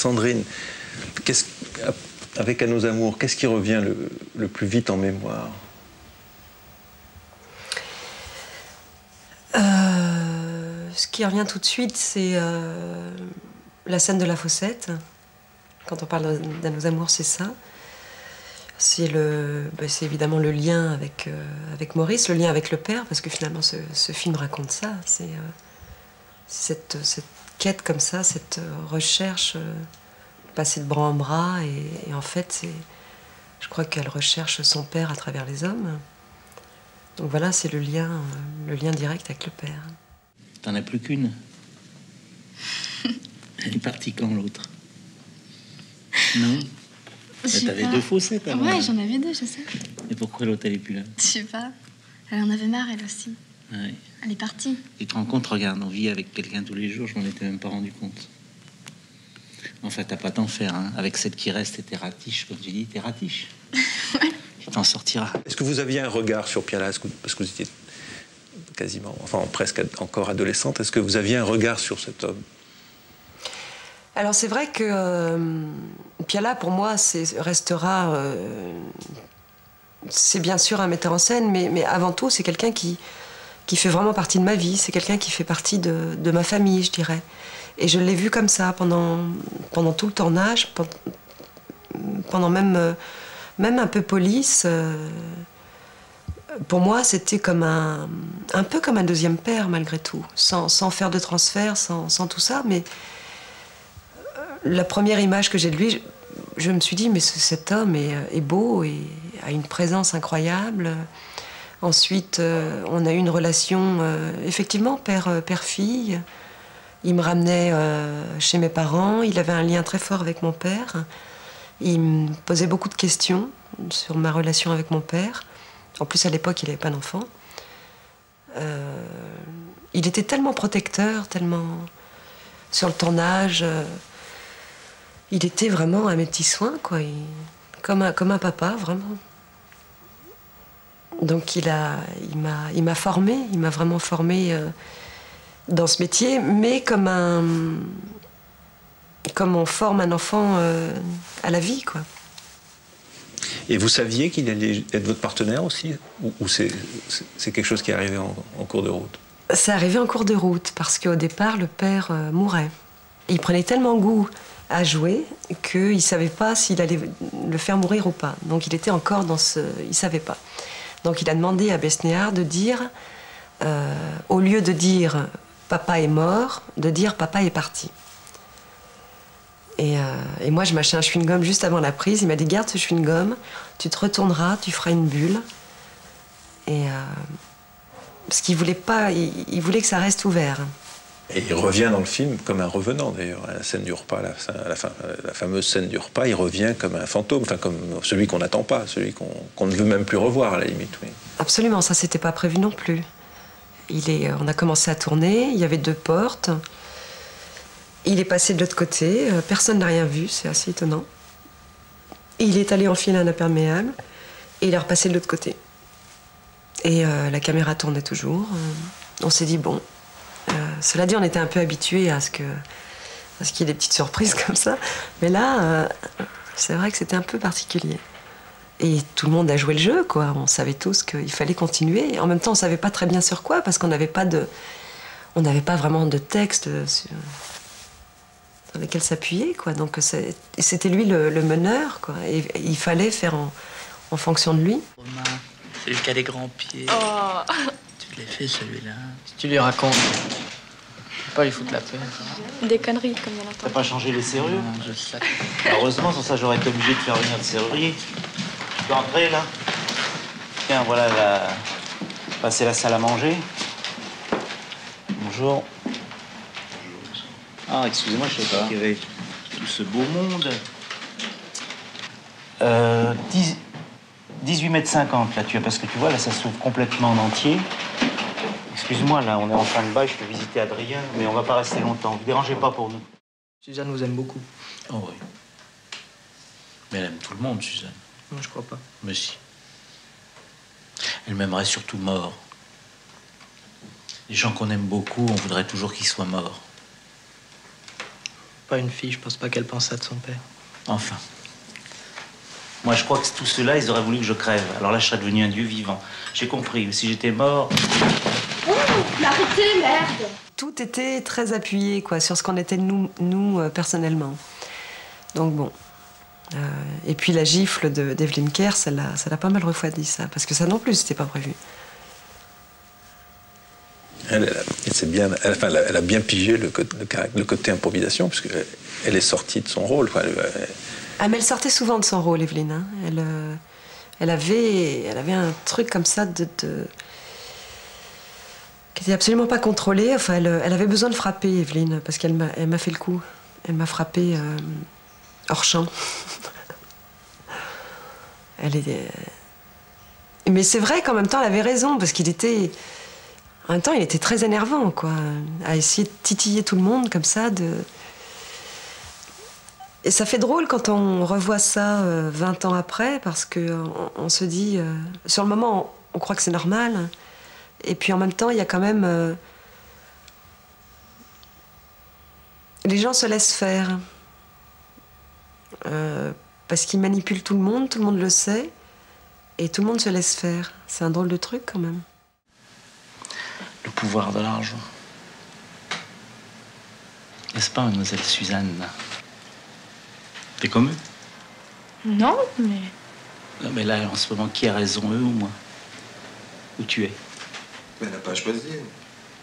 Sandrine, avec À nos amours, qu'est-ce qui revient le, plus vite en mémoire? Euh, Ce qui revient tout de suite, c'est euh, la scène de la fossette. Quand on parle d'À nos amours, c'est ça. C'est, bah, évidemment le lien avec, euh, avec Maurice, le lien avec le père, parce que finalement ce, film raconte ça. C'est, cette, quête comme ça, cette recherche passer de bras en bras et, en fait c'est je crois qu'elle recherche son père à travers les hommes. Donc voilà c'est le lien le lien direct avec le père. T'en as plus qu'une? Elle est partie quand l'autre? Non? T'avais deux faussettes avant ouais j'en avais deux je sais. Et pourquoi l'autre elle est plus là? Je sais pas. Elle en avait marre elle aussi ouais. elle est partie et te rends compte regarde on vit avec quelqu'un tous les jours je m'en étais même pas rendu compte en fait, t'as pas tant faire. Hein. Avec celle qui reste, t'es ratiche, comme tu dis, t'es ratiche. Tu t'en sortiras. Est-ce que vous aviez un regard sur Piala Parce que vous étiez quasiment, enfin presque encore adolescente. Est-ce que vous aviez un regard sur cet homme? Alors c'est vrai que euh, Piala, pour moi, restera. Euh, c'est bien sûr un metteur en scène, mais, mais avant tout, c'est quelqu'un qui, qui fait vraiment partie de ma vie. C'est quelqu'un qui fait partie de, ma famille, je dirais. Et je l'ai vu comme ça pendant, pendant tout le tournage, pendant même, euh, même un peu police. Euh, pour moi, c'était comme un, un peu comme un deuxième père, malgré tout, sans, sans faire de transfert, sans, sans, tout ça. Mais euh, la première image que j'ai de lui, je, me suis dit, mais cet homme est, beau et a une présence incroyable. Ensuite, on a eu une relation, effectivement, père-fille. Père il me ramenait euh, chez mes parents, il avait un lien très fort avec mon père. Il me posait beaucoup de questions sur ma relation avec mon père. En plus, à l'époque, il n'avait pas d'enfant. Euh, il était tellement protecteur, tellement sur le tournage. Euh, il était vraiment à mes petits soins, quoi. comme, un, comme un papa, vraiment. Donc il m'a il formé, il m'a vraiment formé dans ce métier, mais comme un comme on forme un enfant euh, à la vie, quoi. Et vous saviez qu'il allait être votre partenaire aussi Ou, c'est quelque chose qui est arrivé en, cours de route? C'est arrivé en cours de route, parce qu'au départ, le père euh, mourait. Il prenait tellement goût à jouer qu'il ne savait pas s'il allait le faire mourir ou pas. Donc il était encore dans ce... Il ne savait pas. Donc il a demandé à Besnéard de dire, euh, au lieu de dire papa est mort, de dire papa est parti. Et, euh, moi, je mâchais un chewing-gum juste avant la prise. Il m'a dit Garde ce chewing-gum, tu te retourneras, tu feras une bulle. Et. Euh, parce qu'il voulait pas. Il, voulait que ça reste ouvert. Et il revient dans le film comme un revenant d'ailleurs. La scène du repas, la, fameuse scène du repas, il revient comme un fantôme, enfin comme celui qu'on n'attend pas, celui qu'on ne veut même plus revoir à la limite. Absolument, ça c'était pas prévu non plus. Euh, on a commencé à tourner, il y avait deux portes. Il est passé de l'autre côté, euh, personne n'a rien vu, c'est assez étonnant. il est allé enfiler un imperméable et il est repassé de l'autre côté. Et euh, la caméra tournait toujours. on s'est dit, bon, cela dit, on était un peu habitué à ce que ce qu'il y ait des petites surprises comme ça. Mais là, c'est vrai que c'était un peu particulier. Et tout le monde a joué le jeu, quoi. On savait tous qu'il fallait continuer. en même temps, on savait pas très bien sur quoi, parce qu'on n'avait pas de, on n'avait pas vraiment de texte sur, sur lequel s'appuyer, quoi. Donc c'était lui le, meneur, quoi. Et il fallait faire en, en fonction de lui. C'est le cas des grands pieds. Oh. Tu l'as fait celui-là. Si tu lui racontes, pas lui foutre la paix. Des conneries comme il T'as pas changé les serrures Je sais. Heureusement, sans ça, j'aurais été obligé de faire venir le serrurier entrer là Tiens, voilà la. Passer la salle à manger. Bonjour. Ah, excusez-moi, je sais pas. Il y avait tout ce beau monde. Euh, 18 mètres 50 là, tu vois, parce que tu vois, là, ça s'ouvre complètement en entier. Excuse-moi, là, on est en fin de bail, je peux visiter Adrien, mais on va pas rester longtemps. Vous dérangez pas pour nous. Suzanne vous aime beaucoup. Oh oui. Mais elle aime tout le monde, Suzanne. Non, je crois pas. Mais si. Elle m'aimerait surtout mort. Les gens qu'on aime beaucoup, on voudrait toujours qu'ils soient morts. pas une fille, je pense pas qu'elle pense ça de son père. Enfin. Moi, je crois que tout cela, ils auraient voulu que je crève. Alors là, je serais devenu un dieu vivant. J'ai compris. Si j'étais mort. Arrêtez, merde Tout était très appuyé, quoi, sur ce qu'on était nous, nous euh, personnellement. Donc bon. Euh, et puis la gifle d'Evelyn Kerr, ça l'a pas mal refroidi, ça, parce que ça non plus, c'était pas prévu. Elle, bien, elle, a bien pigé le, le, côté improvisation, puisqu'elle elle est sortie de son rôle. ah, mais elle sortait souvent de son rôle, Evelyne. Hein. Elle, euh, elle, avait, elle avait un truc comme ça de, qui n'était absolument pas contrôlé. Enfin, elle, avait besoin de frapper, Evelyne, parce qu'elle m'a fait le coup. Elle m'a frappé euh, hors champ. est... Mais c'est vrai qu'en même temps, elle avait raison, parce qu'il était en même temps, il était très énervant, quoi, à essayer de titiller tout le monde comme ça. Et ça fait drôle quand on revoit ça 20 euh, ans après, parce qu'on on se dit, euh, sur le moment, on, croit que c'est normal, et puis en même temps, il y a quand même. Euh, les gens se laissent faire. parce qu'ils manipulent tout le monde, tout le monde le sait, et tout le monde se laisse faire. C'est un drôle de truc quand même le pouvoir de l'argent. N'est-ce pas, mademoiselle Suzanne? T'es comme eux? Non, mais... Non, mais là, en ce moment, qui a raison, eux ou moi Où tu es? Mais elle n'a pas choisi.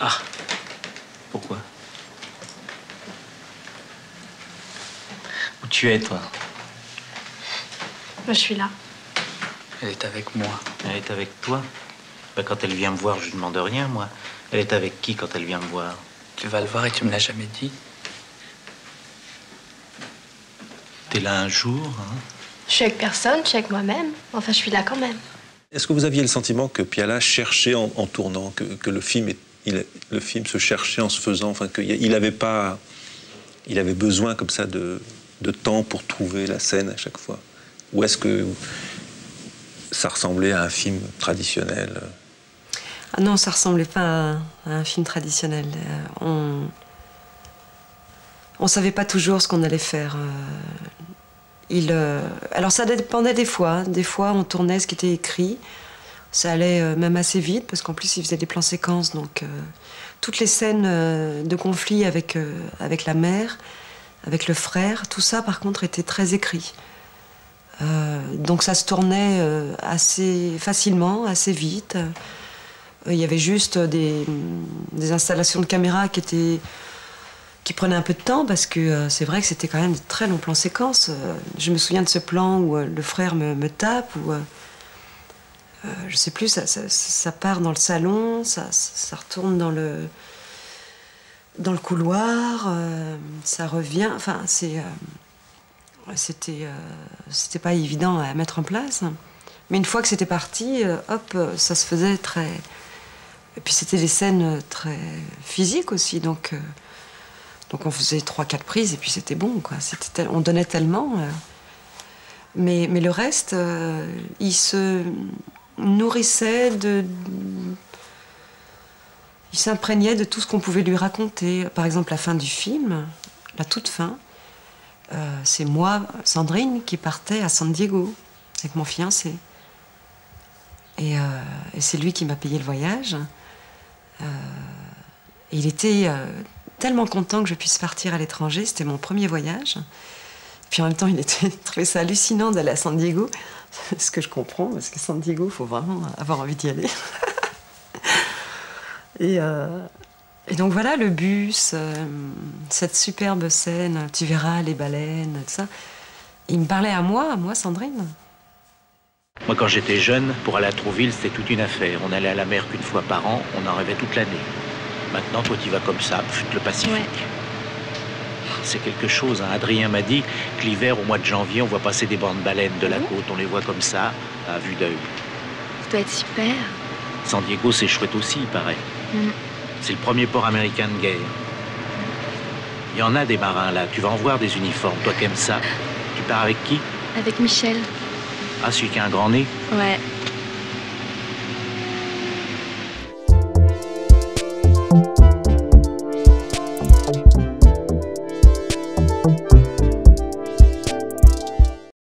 Ah Pourquoi? Où tu es, toi? Moi, je suis là. Elle est avec moi. Elle est avec toi? Bah, quand elle vient me voir, je lui demande rien, moi. Elle est avec qui quand elle vient me voir? Tu vas le voir et tu me l'as jamais dit. T'es là un jour, hein? Je suis avec personne, je suis avec moi-même. Enfin, je suis là quand même. Est-ce que vous aviez le sentiment que Piala cherchait en, tournant, que, le, film se cherchait en se faisant, enfin qu'il avait pas, il avait besoin comme ça de, temps pour trouver la scène à chaque fois? Ou est-ce que ça ressemblait à un film traditionnel? Ah non, ça ressemblait pas à, un film traditionnel. Euh, on ne savait pas toujours ce qu'on allait faire. Euh, euh, alors ça dépendait des fois. Des fois, on tournait ce qui était écrit. Ça allait même assez vite parce qu'en plus, il faisait des plans séquences. Donc, toutes les scènes de conflit avec, avec la mère, avec le frère, tout ça, par contre, était très écrit. donc ça se tournait assez facilement, assez vite. Euh, il y avait juste des, installations de caméra qui étaient qui prenaient un peu de temps parce que euh, c'est vrai que c'était quand même de très longs plans séquences. Euh, je me souviens de ce plan où le frère me, tape, ou je sais plus, ça, part dans le salon, ça, retourne dans le dans le couloir, ça revient. Enfin, c'est c'était c'était pas évident à mettre en place. Mais une fois que c'était parti, hop, ça se faisait très et puis c'était des scènes très physiques aussi, donc, euh, donc on faisait trois, quatre prises et puis c'était bon, on donnait tellement. Euh. mais, le reste, euh, il se nourrissait de. Il s'imprégnait de tout ce qu'on pouvait lui raconter. Par exemple, la fin du film, la toute fin, c'est moi, Sandrine, qui partais à San Diego avec mon fiancé. Et, c'est lui qui m'a payé le voyage. Euh, il était euh, tellement content que je puisse partir à l'étranger. C'était mon premier voyage. Puis en même temps, il était trouvait ça hallucinant d'aller à San Diego. Ce que je comprends, parce que San Diego, il faut vraiment avoir envie d'y aller. Euh, et, donc voilà, le bus, cette superbe scène, tu verras les baleines, tout ça. Il me parlait à moi, à moi, Sandrine. Moi, quand j'étais jeune, pour aller à Trouville, c'était toute une affaire. On allait à la mer qu'une fois par an, on en rêvait toute l'année. Maintenant, toi, tu vas comme ça, le Pacifique. C'est quelque chose. Hein. Adrien m'a dit que l'hiver, au mois de janvier, on voit passer des bandes baleines de la côte. On les voit comme ça, à vue d'œil. Ça doit être super. San Diego, c'est chouette aussi, il paraît. Mm. C'est le premier port américain de guerre. Il y en a des marins là. Tu vas en voir des uniformes. Toi qui aimes ça. Tu pars avec qui? Avec Michel. Ah, celui qui a un grand nez? Ouais.